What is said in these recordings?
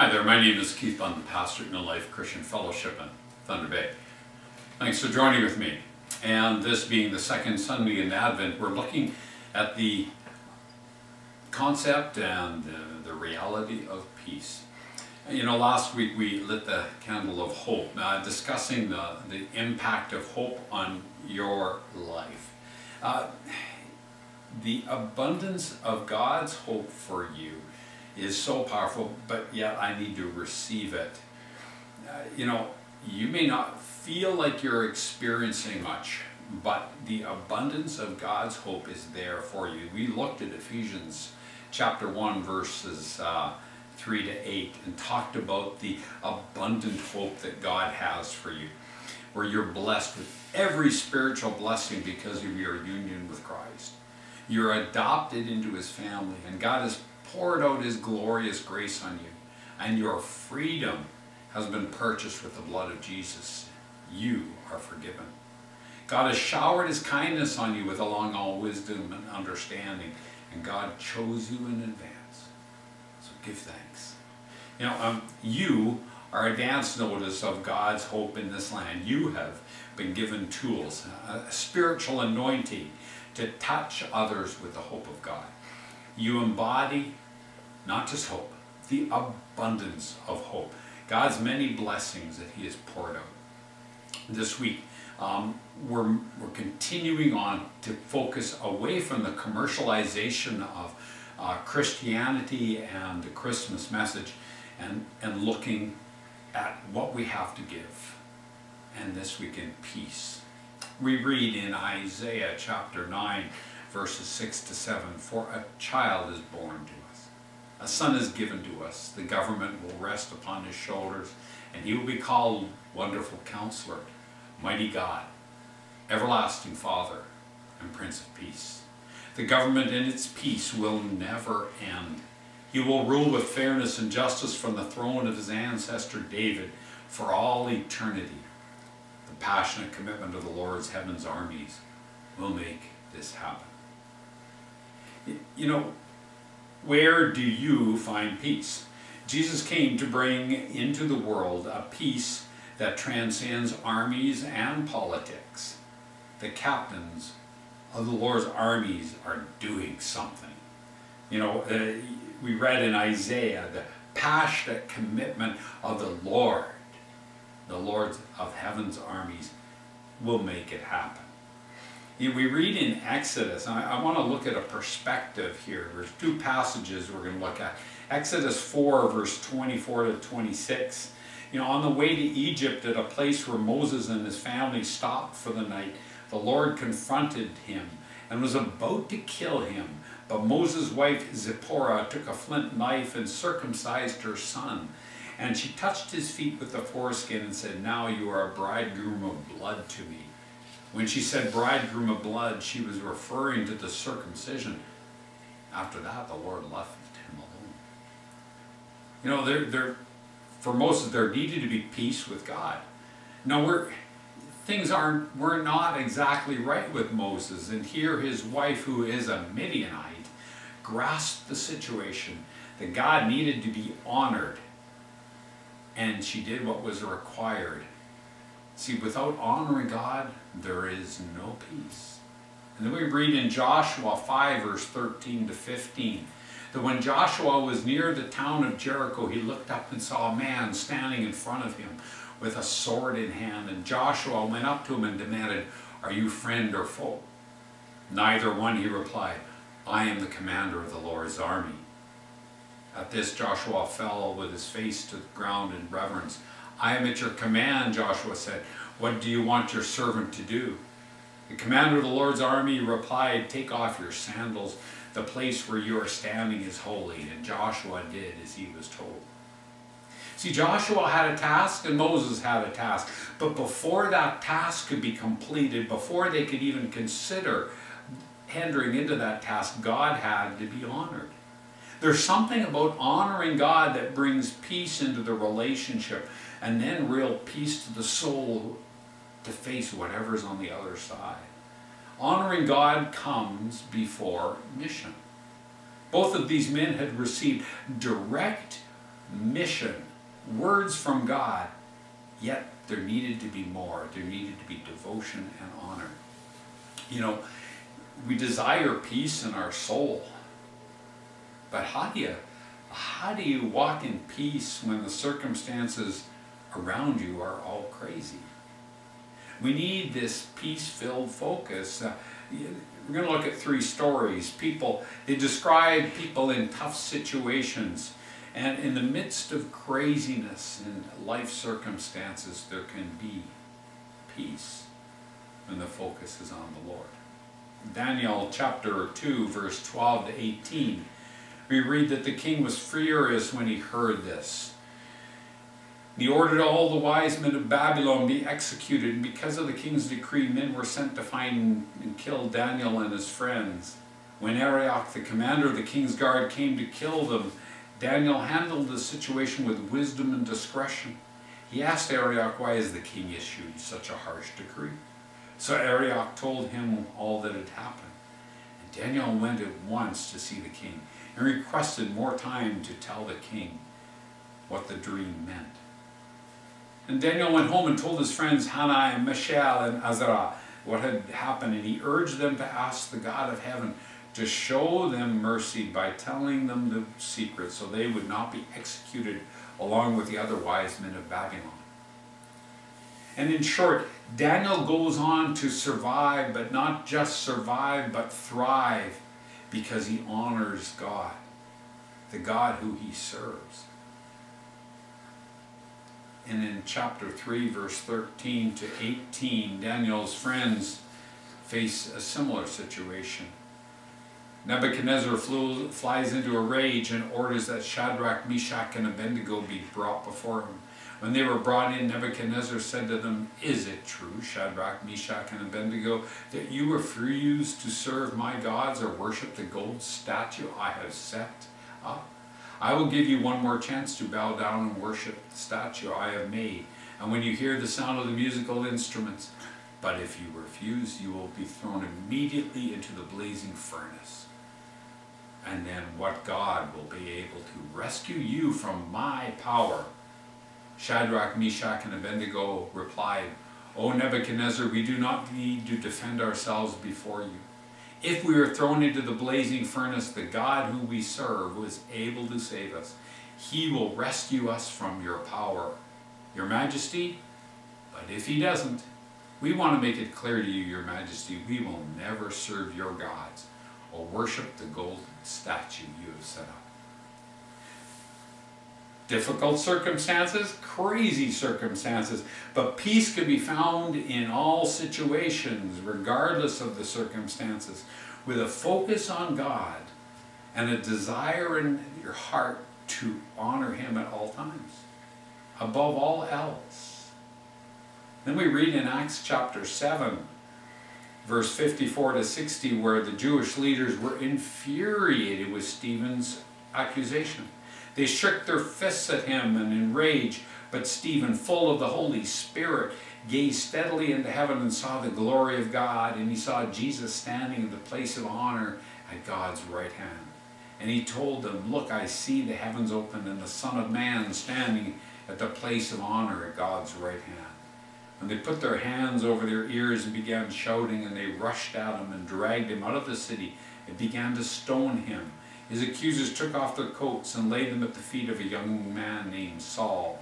Hi there, my name is Keith Bunn, pastor at New Life Christian Fellowship in Thunder Bay. Thanks for joining with me. And this being the second Sunday in Advent, we're looking at the concept and the, the reality of peace. You know, last week we lit the candle of hope, uh, discussing the, the impact of hope on your life. Uh, the abundance of God's hope for you is so powerful, but yet I need to receive it. Uh, you know, you may not feel like you're experiencing much, but the abundance of God's hope is there for you. We looked at Ephesians chapter 1 verses uh, 3 to 8 and talked about the abundant hope that God has for you, where you're blessed with every spiritual blessing because of your union with Christ. You're adopted into his family and God has poured out his glorious grace on you and your freedom has been purchased with the blood of Jesus. You are forgiven. God has showered his kindness on you with along all wisdom and understanding and God chose you in advance. So give thanks. You know, um, you are advance notice of God's hope in this land. You have been given tools, a spiritual anointing to touch others with the hope of God. You embody not just hope, the abundance of hope. God's many blessings that he has poured out. This week, um, we're, we're continuing on to focus away from the commercialization of uh, Christianity and the Christmas message and, and looking at what we have to give. And this week in peace. We read in Isaiah chapter 9, verses 6 to 7, For a child is born to. A son is given to us. The government will rest upon his shoulders, and he will be called Wonderful Counselor, Mighty God, Everlasting Father, and Prince of Peace. The government and its peace will never end. He will rule with fairness and justice from the throne of his ancestor David for all eternity The passionate commitment of the Lord's heaven's armies will make this happen. You know, where do you find peace? Jesus came to bring into the world a peace that transcends armies and politics. The captains of the Lord's armies are doing something. You know, uh, we read in Isaiah the passionate commitment of the Lord the Lord of heaven's armies will make it happen. We read in Exodus, I, I want to look at a perspective here. There's two passages we're going to look at. Exodus 4, verse 24 to 26. You know, on the way to Egypt at a place where Moses and his family stopped for the night, the Lord confronted him and was about to kill him. But Moses' wife Zipporah took a flint knife and circumcised her son. And she touched his feet with the foreskin and said, Now you are a bridegroom of blood to me. When she said bridegroom of blood, she was referring to the circumcision. After that, the Lord left him alone. You know, there, there, for Moses, there needed to be peace with God. Now, we're, things aren't, were not exactly right with Moses. And here his wife, who is a Midianite, grasped the situation that God needed to be honored and she did what was required. See, without honoring God, there is no peace. And then we read in Joshua 5, verse 13 to 15, that when Joshua was near the town of Jericho, he looked up and saw a man standing in front of him with a sword in hand. And Joshua went up to him and demanded, Are you friend or foe? Neither one, he replied, I am the commander of the Lord's army. At this Joshua fell with his face to the ground in reverence. I am at your command, Joshua said. What do you want your servant to do? The commander of the Lord's army replied, Take off your sandals. The place where you are standing is holy. And Joshua did as he was told. See, Joshua had a task and Moses had a task. But before that task could be completed, before they could even consider entering into that task, God had to be honored. There's something about honoring God that brings peace into the relationship and then real peace to the soul to face whatever's on the other side. Honoring God comes before mission. Both of these men had received direct mission, words from God, yet there needed to be more. There needed to be devotion and honor. You know, we desire peace in our soul, but how do you how do you walk in peace when the circumstances around you are all crazy? We need this peace-filled focus. Uh, we're going to look at three stories. People, they describe people in tough situations. And in the midst of craziness and life circumstances, there can be peace when the focus is on the Lord. Daniel chapter 2, verse 12 to 18, we read that the king was furious when he heard this. He ordered all the wise men of Babylon be executed, and because of the king's decree, men were sent to find and kill Daniel and his friends. When Arioch, the commander of the king's guard, came to kill them, Daniel handled the situation with wisdom and discretion. He asked Arioch, why has the king issued such a harsh decree? So Arioch told him all that had happened. And Daniel went at once to see the king and requested more time to tell the king what the dream meant. And Daniel went home and told his friends Hananiah, Mishael, and Azariah what had happened, and he urged them to ask the God of heaven to show them mercy by telling them the secret so they would not be executed along with the other wise men of Babylon. And in short, Daniel goes on to survive, but not just survive, but thrive because he honors God, the God who he serves. And in chapter 3, verse 13 to 18, Daniel's friends face a similar situation. Nebuchadnezzar flew, flies into a rage and orders that Shadrach, Meshach, and Abednego be brought before him. When they were brought in, Nebuchadnezzar said to them, Is it true, Shadrach, Meshach, and Abednego, that you refuse to serve my gods or worship the gold statue I have set up? I will give you one more chance to bow down and worship the statue I have made. And when you hear the sound of the musical instruments, but if you refuse, you will be thrown immediately into the blazing furnace. And then what God will be able to rescue you from my power Shadrach, Meshach, and Abednego replied, O Nebuchadnezzar, we do not need to defend ourselves before you. If we are thrown into the blazing furnace, the God who we serve was able to save us. He will rescue us from your power, your majesty. But if he doesn't, we want to make it clear to you, your majesty, we will never serve your gods or worship the golden statue you have set up difficult circumstances, crazy circumstances, but peace can be found in all situations, regardless of the circumstances, with a focus on God and a desire in your heart to honor Him at all times, above all else. Then we read in Acts chapter 7, verse 54 to 60, where the Jewish leaders were infuriated with Stephen's accusation. They shook their fists at him and in rage, but Stephen, full of the Holy Spirit, gazed steadily into heaven and saw the glory of God, and he saw Jesus standing in the place of honor at God's right hand. And he told them, Look, I see the heavens open and the Son of Man standing at the place of honor at God's right hand. And they put their hands over their ears and began shouting, and they rushed at him and dragged him out of the city and began to stone him. His accusers took off their coats and laid them at the feet of a young man named Saul.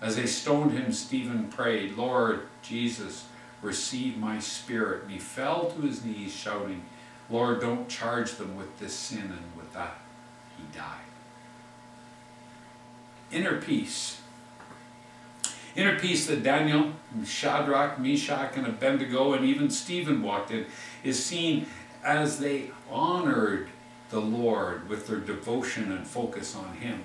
As they stoned him, Stephen prayed, Lord Jesus, receive my spirit. And he fell to his knees, shouting, Lord, don't charge them with this sin. And with that, he died. Inner peace. Inner peace that Daniel, Shadrach, Meshach, and Abednego, and even Stephen walked in, is seen as they honored the Lord with their devotion and focus on Him.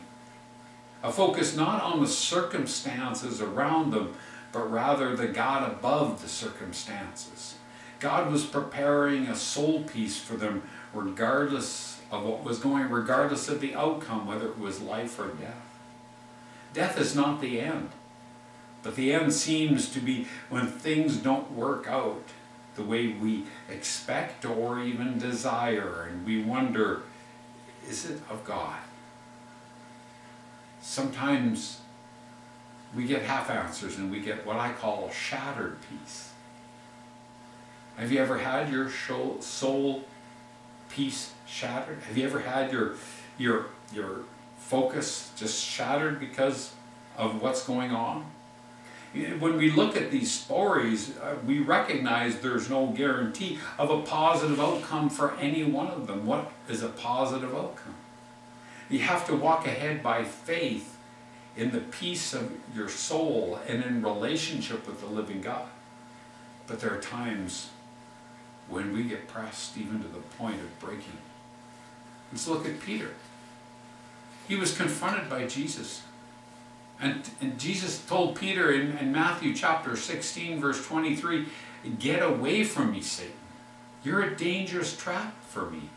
A focus not on the circumstances around them, but rather the God above the circumstances. God was preparing a soul peace for them regardless of what was going, regardless of the outcome, whether it was life or death. Death is not the end, but the end seems to be when things don't work out the way we expect or even desire, and we wonder, is it of God? sometimes we get half answers and we get what I call shattered peace. Have you ever had your soul peace shattered? Have you ever had your your your focus just shattered because of what's going on? When we look at these stories, uh, we recognize there's no guarantee of a positive outcome for any one of them. What is a positive outcome? You have to walk ahead by faith in the peace of your soul and in relationship with the living God. But there are times when we get pressed even to the point of breaking. Let's look at Peter. He was confronted by Jesus. And, and Jesus told Peter in, in Matthew chapter 16, verse 23, Get away from me, Satan. You're a dangerous trap for me.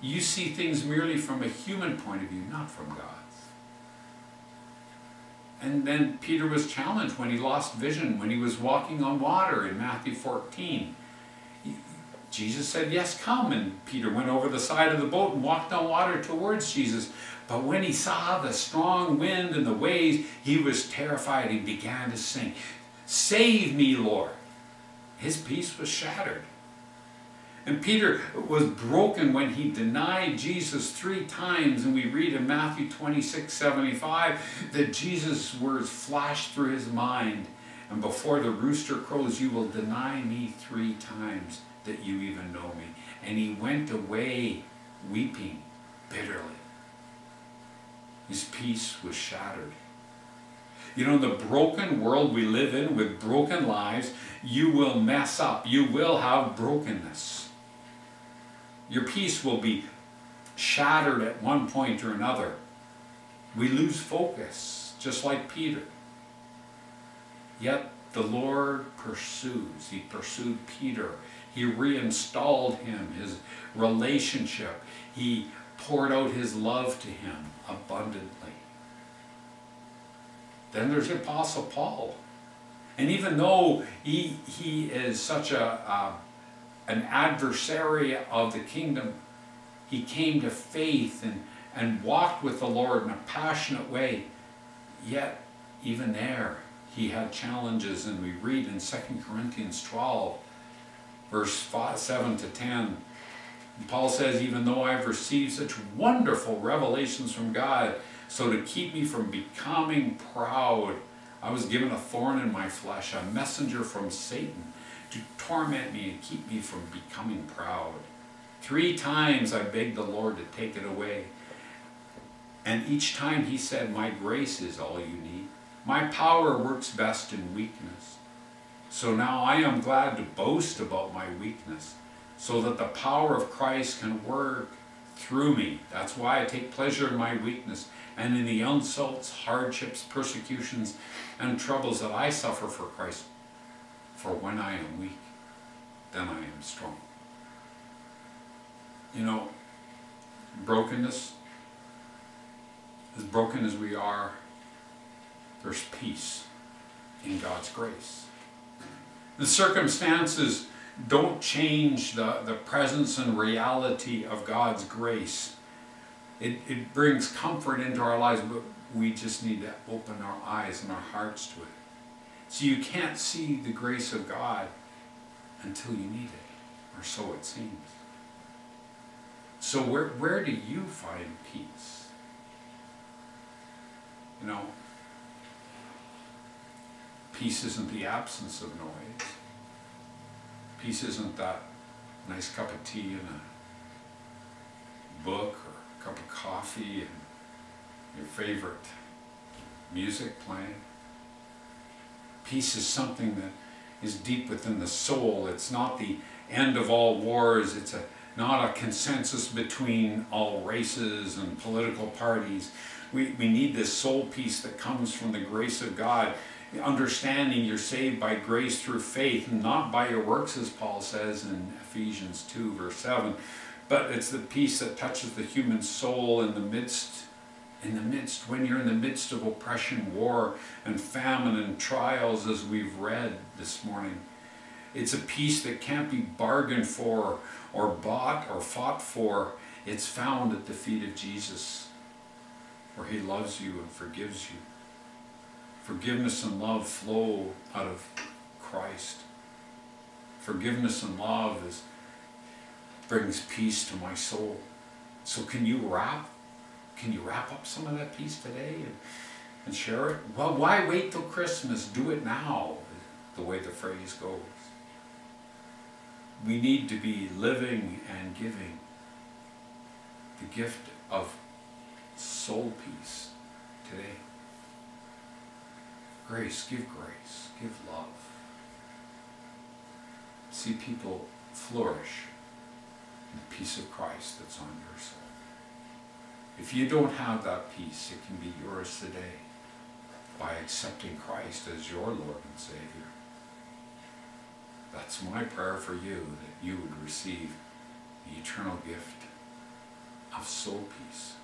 You see things merely from a human point of view, not from God's. And then Peter was challenged when he lost vision, when he was walking on water in Matthew 14. Jesus said, Yes, come. And Peter went over the side of the boat and walked on water towards Jesus. But when he saw the strong wind and the waves, he was terrified. and began to sing, Save me, Lord. His peace was shattered. And Peter was broken when he denied Jesus three times. And we read in Matthew 26 75 that Jesus' words flashed through his mind. And before the rooster crows, you will deny me three times that you even know me. And he went away weeping bitterly. His peace was shattered. You know, the broken world we live in with broken lives, you will mess up. You will have brokenness. Your peace will be shattered at one point or another. We lose focus, just like Peter. Yet the Lord pursues. He pursued Peter he reinstalled him, his relationship. He poured out his love to him abundantly. Then there's the Apostle Paul. And even though he, he is such a, uh, an adversary of the kingdom, he came to faith and, and walked with the Lord in a passionate way. Yet, even there, he had challenges, and we read in 2 Corinthians 12 verse five, 7 to 10. Paul says, even though I've received such wonderful revelations from God, so to keep me from becoming proud, I was given a thorn in my flesh, a messenger from Satan, to torment me and keep me from becoming proud. Three times I begged the Lord to take it away. And each time he said, My grace is all you need. My power works best in weakness. So now I am glad to boast about my weakness, so that the power of Christ can work through me. That's why I take pleasure in my weakness and in the insults, hardships, persecutions, and troubles that I suffer for Christ. For when I am weak, then I am strong. You know, brokenness, as broken as we are, there's peace in God's grace. The circumstances don't change the, the presence and reality of God's grace. It, it brings comfort into our lives, but we just need to open our eyes and our hearts to it. So you can't see the grace of God until you need it, or so it seems. So where, where do you find peace? You know, Peace isn't the absence of noise. Peace isn't that nice cup of tea and a book or a cup of coffee and your favorite music playing. Peace is something that is deep within the soul. It's not the end of all wars. It's a, not a consensus between all races and political parties. We, we need this soul peace that comes from the grace of God understanding you're saved by grace through faith, not by your works, as Paul says in Ephesians 2, verse 7. But it's the peace that touches the human soul in the midst, in the midst, when you're in the midst of oppression, war, and famine and trials, as we've read this morning. It's a peace that can't be bargained for or bought or fought for. It's found at the feet of Jesus. where He loves you and forgives you. Forgiveness and love flow out of Christ. Forgiveness and love is, brings peace to my soul. So can you wrap, can you wrap up some of that peace today and, and share it? Well, why wait till Christmas? Do it now, the way the phrase goes. We need to be living and giving the gift of soul peace today. Grace, give grace, give love. See people flourish in the peace of Christ that's on your soul. If you don't have that peace, it can be yours today by accepting Christ as your Lord and Savior. That's my prayer for you, that you would receive the eternal gift of soul peace.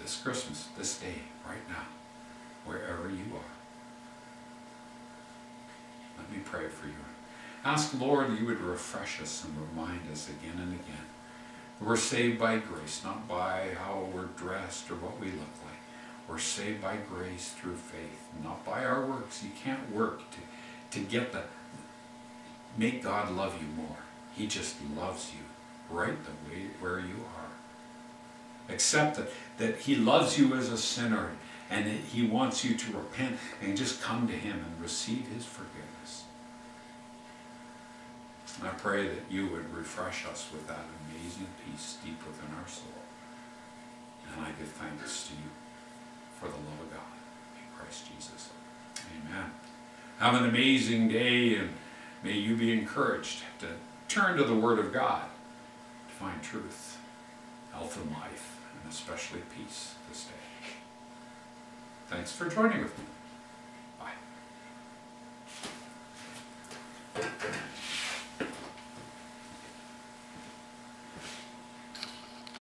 This Christmas, this day, right now, wherever you are. Let me pray for you. Ask, Lord, you would refresh us and remind us again and again. We're saved by grace, not by how we're dressed or what we look like. We're saved by grace through faith, not by our works. You can't work to, to get the, make God love you more. He just loves you right the way where you are. Accept that, that He loves you as a sinner and He wants you to repent and just come to Him and receive His forgiveness. And I pray that you would refresh us with that amazing peace deep within our soul. And I give thanks to you for the love of God in Christ Jesus. Amen. Have an amazing day and may you be encouraged to turn to the Word of God to find truth, health and life, and especially peace this day. Thanks for joining with me.